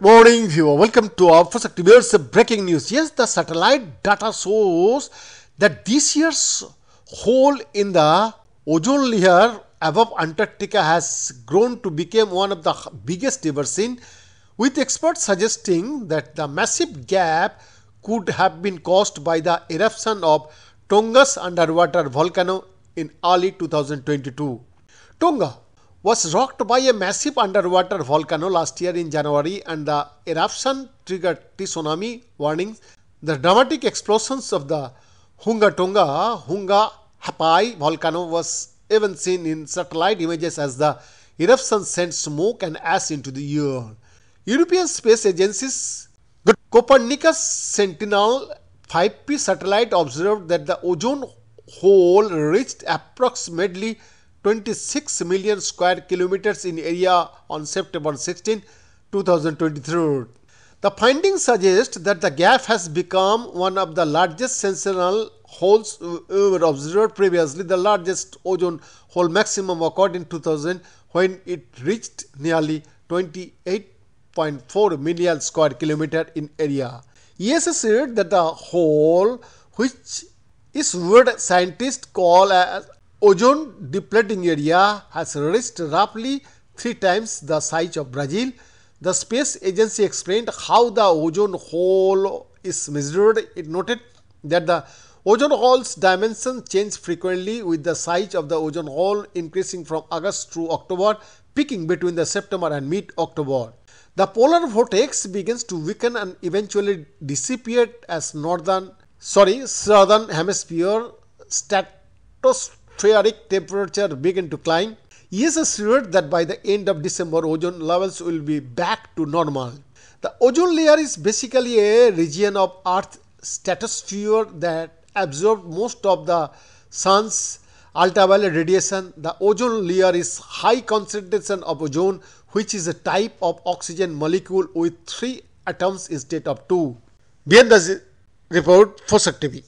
morning, viewer. Welcome to our first activities breaking news. Yes, the satellite data shows that this year's hole in the ozone layer above Antarctica has grown to become one of the biggest ever seen, with experts suggesting that the massive gap could have been caused by the eruption of Tonga's underwater volcano in early 2022. Tonga was rocked by a massive underwater volcano last year in January and the eruption triggered tsunami warnings. The dramatic explosions of the Hunga Tonga Hunga Hapai volcano was even seen in satellite images as the eruption sent smoke and ash into the air. European space agencies Copernicus Sentinel 5P satellite observed that the ozone hole reached approximately 26 million square kilometers in area on September 16, 2023. The findings suggest that the gap has become one of the largest sentinel holes uh, ever observed previously. The largest ozone hole maximum occurred in 2000 when it reached nearly 28.4 million square kilometer in area. ESA said that the hole, which is what scientists call as ozone depleting area has reached roughly three times the size of Brazil. The space agency explained how the ozone hole is measured. It noted that the ozone hole's dimensions change frequently with the size of the ozone hole increasing from August through October, peaking between the September and mid-October. The polar vortex begins to weaken and eventually disappear as northern sorry southern hemisphere stratos atmospheric temperature begin to climb, is assured that by the end of December, ozone levels will be back to normal. The ozone layer is basically a region of Earth's stratosphere that absorbs most of the sun's ultraviolet radiation. The ozone layer is high concentration of ozone, which is a type of oxygen molecule with three atoms instead of two. Beyond the report, Fosaac TV.